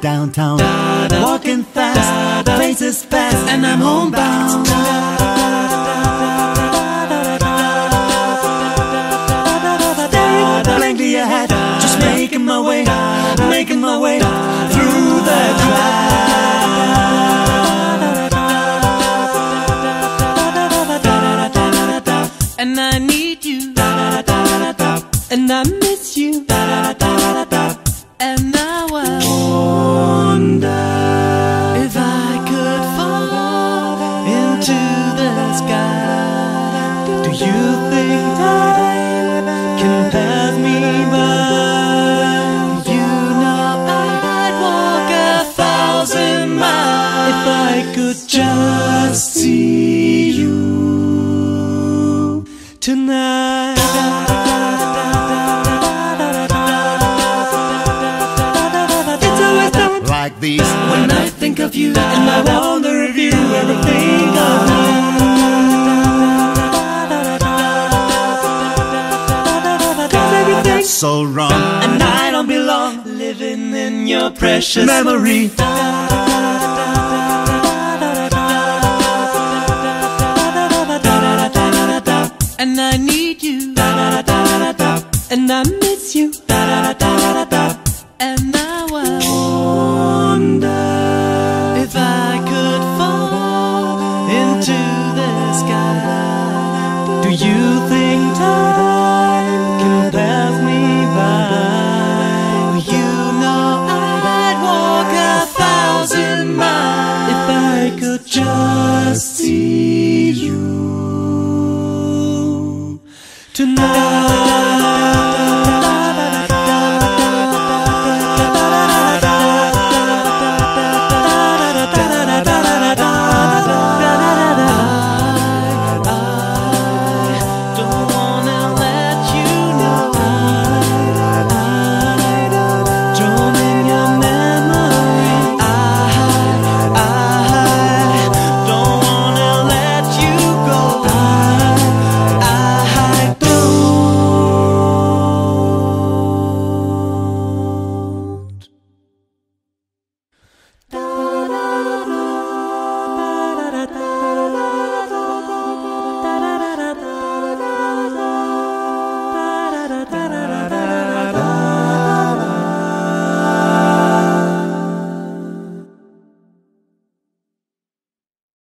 downtown, walking fast, faces fast, and I'm homebound. Staring blankly ahead, just making my way, making my way through the crowd. And I need you, and I miss you, into the sky. Do you think time can pass me by? You know I'd walk a thousand miles if I could just see you tonight. It's always times like these when I think of you and I wonder if you so wrong. And I don't belong living in your precious memory. And I need you. And I miss you. And I wonder if I could fall into the sky. Do you think time? just see you tonight.